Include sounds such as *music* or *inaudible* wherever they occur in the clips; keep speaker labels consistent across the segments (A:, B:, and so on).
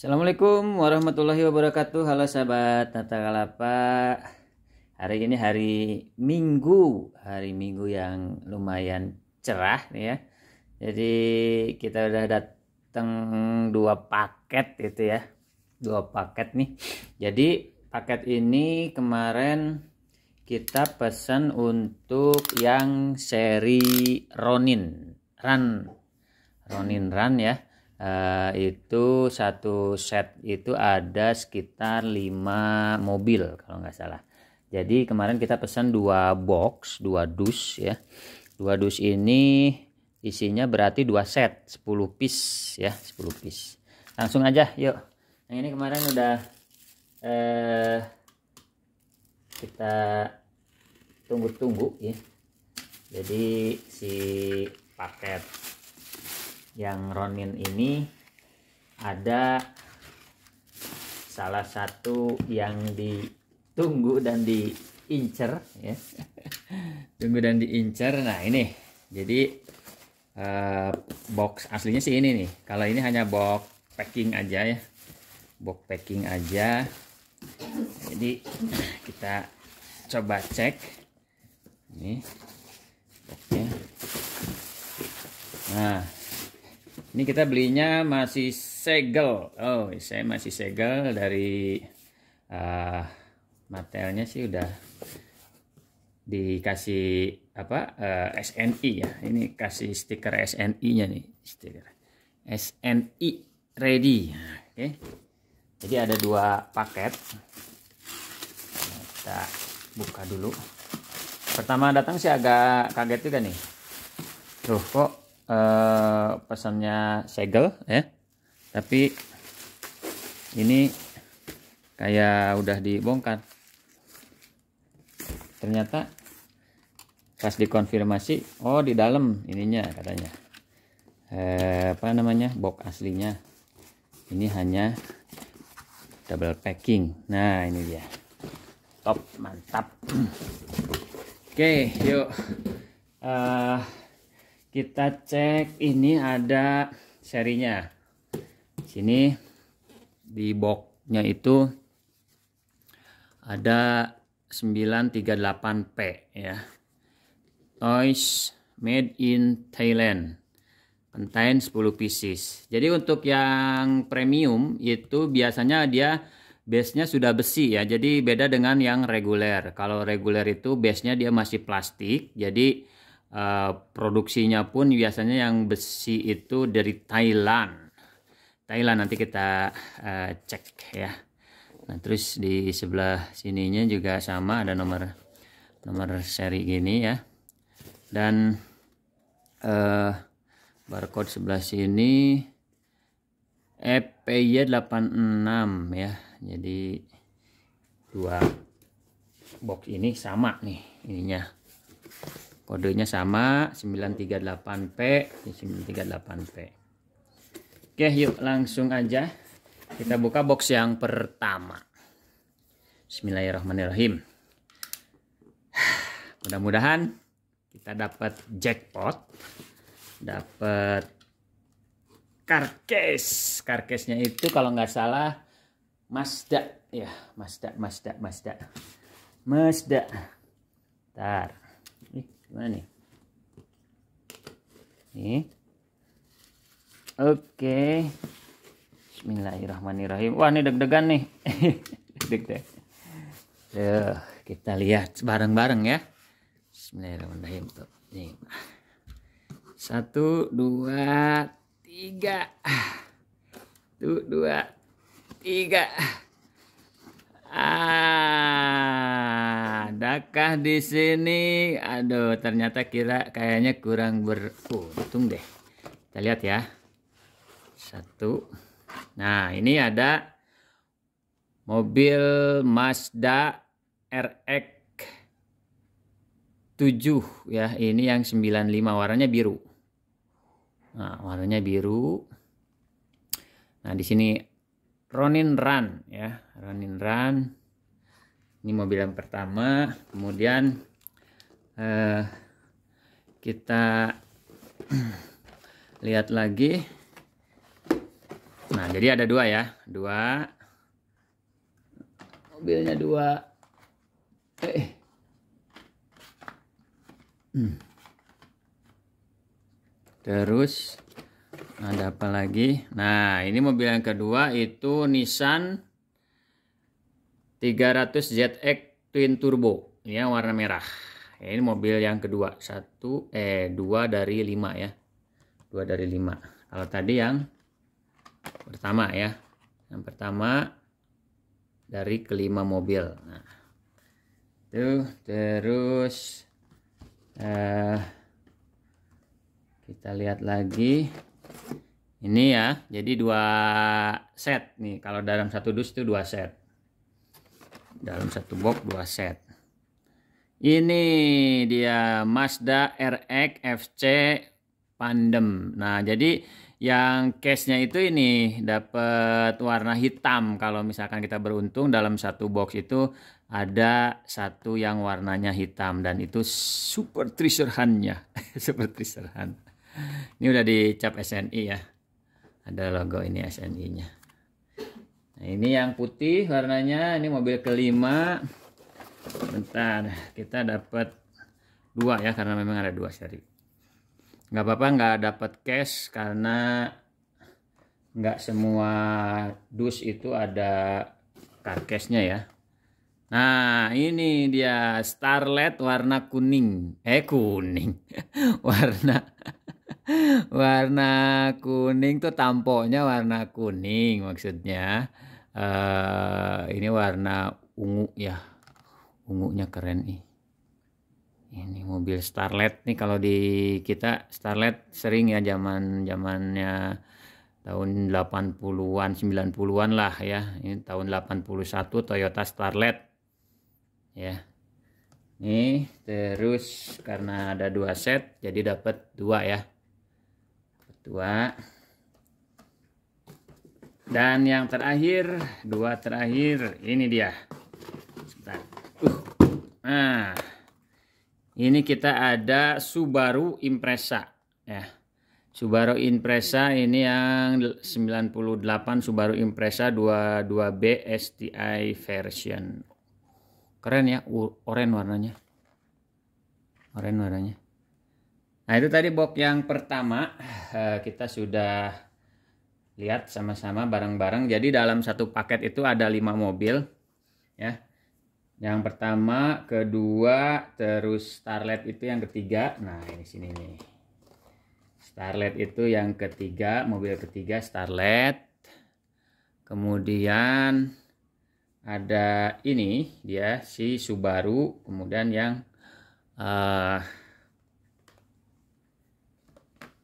A: Assalamualaikum warahmatullahi wabarakatuh. Halo sahabat Tata Kalapa Hari ini hari Minggu. Hari Minggu yang lumayan cerah nih ya. Jadi kita udah datang dua paket gitu ya. Dua paket nih. Jadi paket ini kemarin kita pesan untuk yang seri Ronin. Run Ronin Run ya uh, itu satu set itu ada sekitar 5 mobil kalau nggak salah. Jadi kemarin kita pesan dua box dua dus ya. Dua dus ini isinya berarti dua set 10 piece ya 10 piece. Langsung aja yuk. Yang ini kemarin udah eh, kita tunggu-tunggu ya. Jadi si paket yang Ronin ini ada salah satu yang ditunggu dan diincer ya. *laughs* Tunggu dan diincer. Nah ini. Jadi uh, box aslinya sih ini nih. Kalau ini hanya box packing aja ya. Box packing aja. Jadi *clears throat* kita coba cek. Ini boxnya. Nah ini kita belinya masih segel. Oh saya masih segel dari uh, materialnya sih udah dikasih apa uh, eh, SNI ya. Ini kasih stiker SNI nya nih stiker SNI ready. Oke. Okay. jadi ada dua paket. Kita buka dulu. Pertama datang sih agak kaget juga nih. Tuh kok uh, pesannya segel ya. Tapi ini kayak udah dibongkar. Ternyata pas dikonfirmasi oh di dalam ininya katanya. Eh, apa namanya? Box aslinya. Ini hanya double packing. Nah ini dia. Top mantap. *clears throat* Oke okay, yuk. Uh, kita cek ini ada serinya. Sini di boxnya itu ada 938P ya. Toys made in Thailand. Pentaine 10 pieces. Jadi untuk yang premium itu biasanya dia base-nya sudah besi ya. Jadi beda dengan yang reguler. Kalau reguler itu base-nya dia masih plastik jadi uh, produksinya pun biasanya yang besi itu dari Thailand. Thailand nanti kita uh, cek ya. Nah terus di sebelah sininya juga sama ada nomor nomor seri gini ya. Dan uh, barcode sebelah sini EPY 86 ya. Jadi dua box ini sama nih ininya kodenya sama 938P 938P oke yuk langsung aja kita buka box yang pertama. Bismillahirrahmanirrahim. Mudah-mudahan kita dapat jackpot dapat karkes. Karkesnya itu kalau nggak salah Mazda. Ya Mazda Mazda Mazda. Mazda. Ntar Gimana nih? Nih. Oke. Bismillahirrahmanirrahim. Wah, ini deg-degan nih. *laughs* deg-deg. Tuh, kita lihat bareng-bareng ya. Bismillahirrahmanirrahim. Tuh, nih. Satu, dua, tiga. Tuh, dua, tiga. Ah, adakah di sini? Aduh, ternyata kira kayaknya kurang beruntung deh. Kita lihat ya. Satu. Nah, ini ada mobil Mazda RX 7 ya. Ini yang 95 warnanya biru. Nah, warnanya biru. Nah, di sini Ronin Run ya Ronin Run ini mobil yang pertama kemudian eh, kita *clears throat* lihat lagi Nah, jadi ada dua ya, dua. Mobilnya dua. Eh. Hmm. *clears throat* Terus ada apa lagi? Nah, ini mobil yang kedua itu Nissan 300 ZX Twin Turbo. Ini warna merah. Ya, ini mobil yang kedua. Satu, eh, dua dari lima ya. Dua dari lima. Kalau tadi yang pertama ya yang pertama dari kelima mobil nah itu terus uh, kita lihat lagi ini ya jadi dua set nih kalau dalam satu dus itu dua set dalam satu box dua set. Ini dia Mazda RX FC Pandem. Nah jadi yang case-nya itu ini dapat warna hitam. Kalau misalkan kita beruntung dalam satu box itu ada satu yang warnanya hitam. Dan itu super treasure hunt-nya. *laughs* Super treasure hunt. Ini udah dicap SNI ya. Ada logo ini SNI-nya nah ini yang putih warnanya ini mobil kelima. Bentar kita dapat dua ya karena memang ada dua seri. Nggak apa-apa nggak dapat cash karena nggak semua dus itu ada karkesnya ya. Nah ini dia starlet warna kuning. Eh kuning. *laughs* Warna warna kuning tuh tampoknya warna kuning maksudnya uh, ini warna ungu ya. Ungunya keren nih. Ini mobil Starlet nih kalau di kita Starlet sering ya zaman zamannya tahun 80-an 90-an lah ya. Ini tahun 81 Toyota Starlet. Ya. Ini terus karena ada dua set jadi dapat dua ya. Dua dan yang terakhir dua terakhir ini dia Sebentar. Uh. nah ini kita ada Subaru Impreza ya. Subaru Impreza ini yang 98 Subaru Impreza 22B STI version. Keren ya, oranye warnanya. Oranye warnanya. Nah, itu tadi box yang pertama eh, kita sudah lihat sama-sama bareng-bareng. Jadi dalam satu paket itu ada lima mobil ya yang pertama, kedua, terus Starlet itu yang ketiga. Nah, ini sini nih. Starlet itu yang ketiga, mobil ketiga Starlet. Kemudian ada ini dia si Subaru, kemudian yang uh,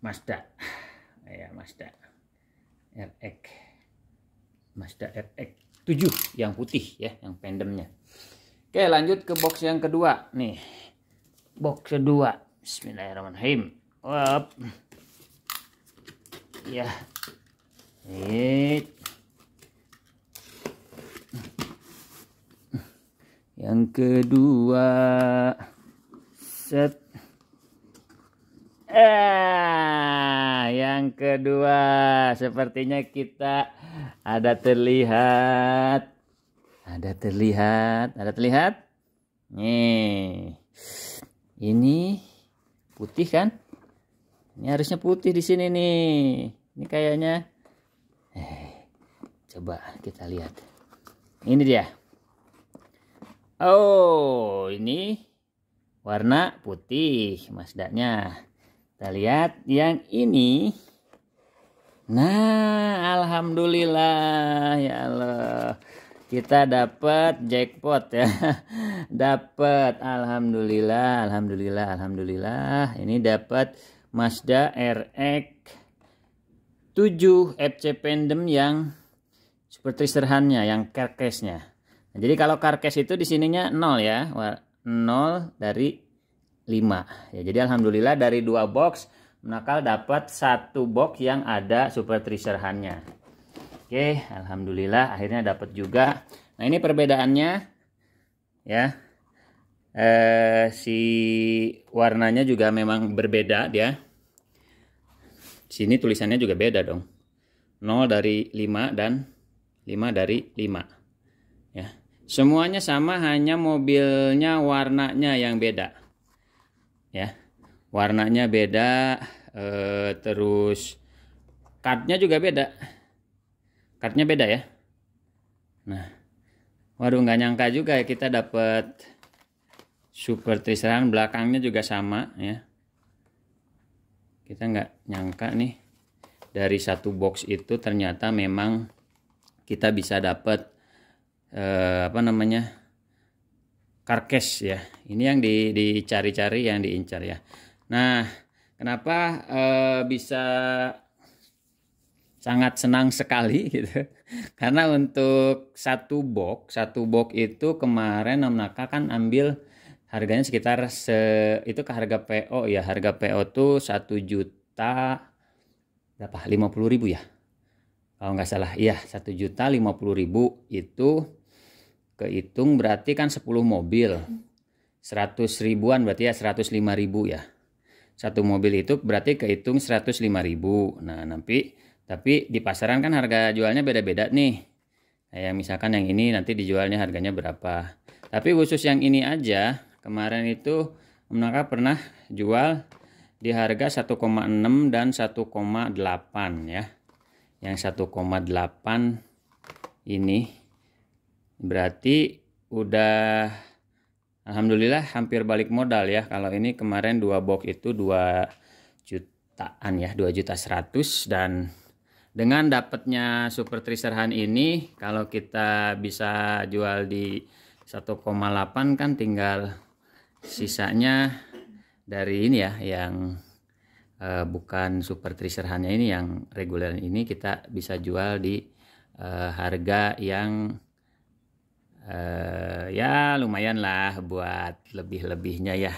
A: Mazda. Ya, Mazda. RX. Mazda RX 7 yang putih ya, yang pendemnya. Oke lanjut ke box yang kedua nih. Box kedua. Bismillahirrahmanirrahim. Wap. ya. Ini yang kedua. Set eh yang kedua sepertinya kita ada terlihat ada terlihat, ada terlihat? Nih. Ini putih kan? Ini harusnya putih di sini nih. Ini kayaknya eh coba kita lihat. Ini dia. Oh, ini warna putih Mazdanya. Kita lihat yang ini. Nah, alhamdulillah ya Allah. Kita dapat jackpot ya. *laughs* Dapat alhamdulillah alhamdulillah alhamdulillah. Ini dapat Mazda RX 7 FC Pendem yang seperti serhannya yang nah, jadi kalau karkes itu di sininya 0 ya. 0 dari 5 ya jadi alhamdulillah dari dua box Menakal dapat satu box yang ada super treasure-hannya Oke, alhamdulillah akhirnya dapat juga. Nah, ini perbedaannya ya. Eh si warnanya juga memang berbeda dia. Sini tulisannya juga beda dong. 0 dari 5 dan 5 dari 5 ya semuanya sama hanya mobilnya warnanya yang beda ya. Warnanya beda eh, terus kartnya juga beda. Kartnya beda ya. Nah waduh nggak nyangka juga ya kita dapat super triseran belakangnya juga sama ya. Kita nggak nyangka nih dari satu box itu ternyata memang kita bisa dapat eh, apa namanya karkes ya. Ini yang di, dicari-cari yang diincar ya. Nah kenapa eh, bisa sangat senang sekali *laughs* gitu? Karena untuk satu box satu box itu kemarin Om Naka kan ambil harganya sekitar se itu ke harga PO ya. Harga PO tuh satu juta berapa? Lima puluh ribu ya? Kalau nggak salah. Iya satu juta lima puluh ribu itu kehitung berarti kan 10 mobil 100 ribuan berarti ya 105 ribu ya satu mobil itu berarti kehitung 105 ribu nah nanti tapi di pasaran kan harga jualnya beda-beda nih. Kayak misalkan yang ini nanti dijualnya harganya berapa. Tapi khusus yang ini aja, kemarin itu Naka pernah jual di harga 1,6 dan 1,8 ya. Yang 1,8 ini berarti udah Alhamdulillah hampir balik modal ya. Kalau ini kemarin dua box itu 2 jutaan ya, 2 juta 100 dan dengan dapatnya Super Tracer ini kalau kita bisa jual di 1,8 kan tinggal sisanya dari ini ya yang uh, bukan Super Tracer ini yang reguler ini kita bisa jual di uh, harga yang uh, ya lumayan lah buat lebih-lebihnya ya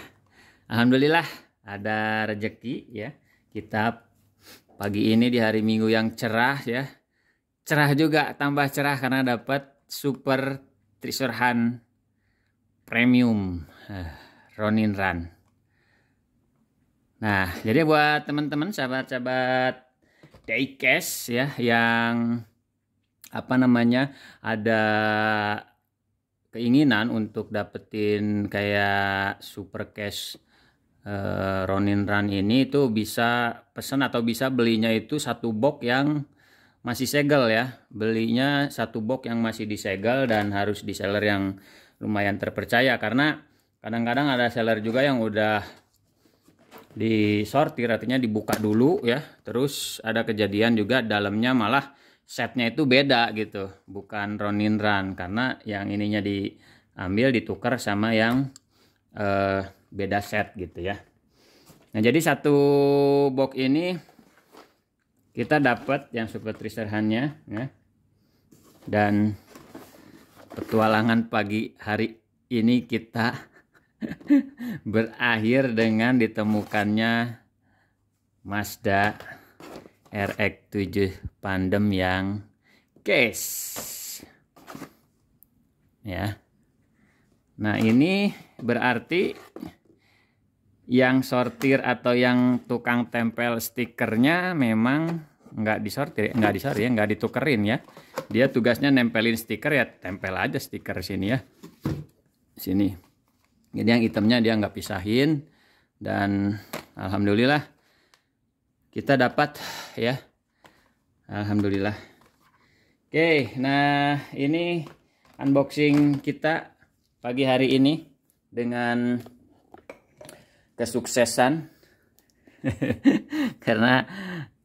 A: Alhamdulillah ada rezeki ya kita pagi ini di hari Minggu yang cerah ya. Cerah juga, tambah cerah karena dapat Super Trisurhan Premium uh, Ronin Run. Nah, jadi buat teman-teman sahabat-sahabat Diecast ya yang apa namanya ada keinginan untuk dapetin kayak super cash uh, Ronin Run ini itu bisa pesan atau bisa belinya itu satu box yang masih segel ya. Belinya satu box yang masih disegel dan harus di seller yang lumayan terpercaya. Karena kadang-kadang ada seller juga yang udah disortir artinya dibuka dulu ya. Terus ada kejadian juga dalamnya malah setnya itu beda gitu bukan Ronin Run karena yang ininya diambil ditukar sama yang uh, beda set gitu ya. Nah jadi satu box ini kita dapat yang super tricerhannya ya. Dan petualangan pagi hari ini kita *laughs* berakhir dengan ditemukannya Mazda RX7 Pandem yang case. Ya. Nah ini berarti yang sortir atau yang tukang tempel stikernya memang nggak disortir nggak disortir ya nggak ditukerin ya. Dia tugasnya nempelin stiker ya tempel aja stiker sini ya. Sini. Jadi yang hitamnya dia nggak pisahin. Dan alhamdulillah kita dapat ya. Alhamdulillah. Oke nah ini unboxing kita pagi hari ini dengan kesuksesan. *laughs* Karena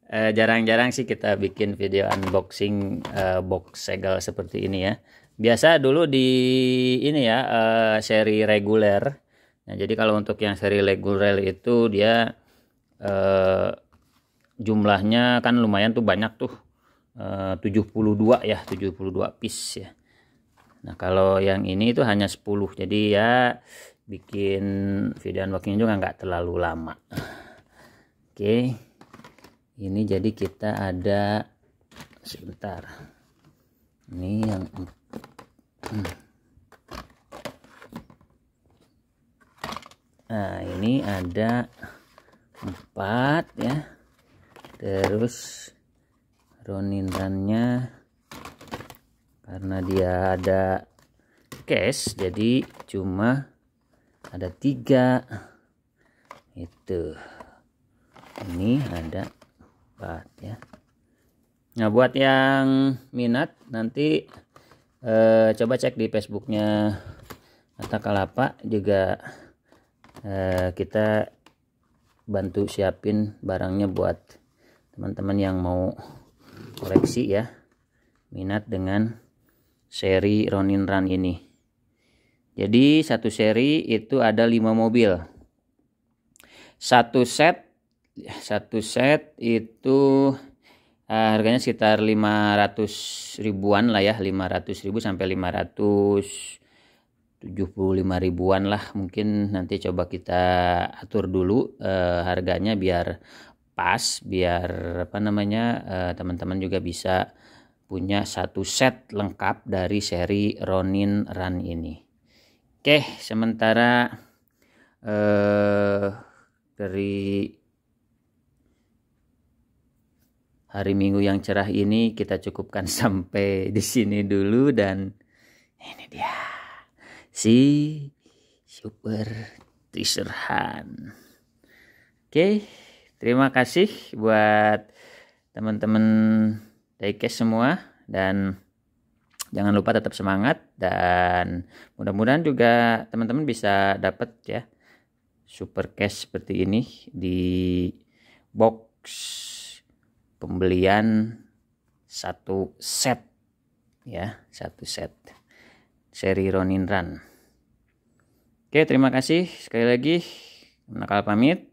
A: eh, jarang-jarang eh, sih kita bikin video unboxing eh, box segel seperti ini ya. Biasa dulu di ini ya eh, seri reguler. Nah jadi kalau untuk yang seri reguler itu dia eh, jumlahnya kan lumayan tuh banyak tuh. Eh, 72 ya 72 piece ya. Nah kalau yang ini itu hanya 10 jadi ya bikin video unboxing juga nggak terlalu lama. Oke. Ini jadi kita ada sebentar. Ini yang hmm. nah ini ada empat ya terus Ronin Run-nya karena dia ada case jadi cuma ada tiga. Itu. Ini ada empat ya. Nah buat yang minat nanti eh, coba cek di Facebooknya Mata Kalapa juga eh, kita bantu siapin barangnya buat teman-teman yang mau koleksi ya minat dengan seri Ronin Run ini. Jadi satu seri itu ada lima mobil. Satu set satu set itu uh, harganya sekitar 500 ribuan lah ya 500 ribu sampai 575 ribuan lah. Mungkin nanti coba kita atur dulu uh, harganya biar pas biar apa namanya uh, teman-teman juga bisa punya satu set lengkap dari seri Ronin Run ini. Oke, sementara uh, dari hari Minggu yang cerah ini kita cukupkan *laughs* sampai di sini dulu dan ini dia si super teaser Han. Oke, terima kasih buat teman-teman diecast semua dan jangan lupa tetap semangat dan mudah-mudahan juga teman-teman bisa dapat ya super cash seperti ini di box pembelian satu set ya satu set seri Ronin Run. Oke terima kasih sekali lagi. Nakal pamit